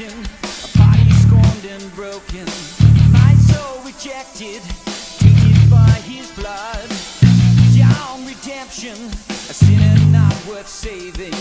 attraction, a body scorned and broken. My soul rejected, tainted by his blood. Down redemption, a sinner not worth saving.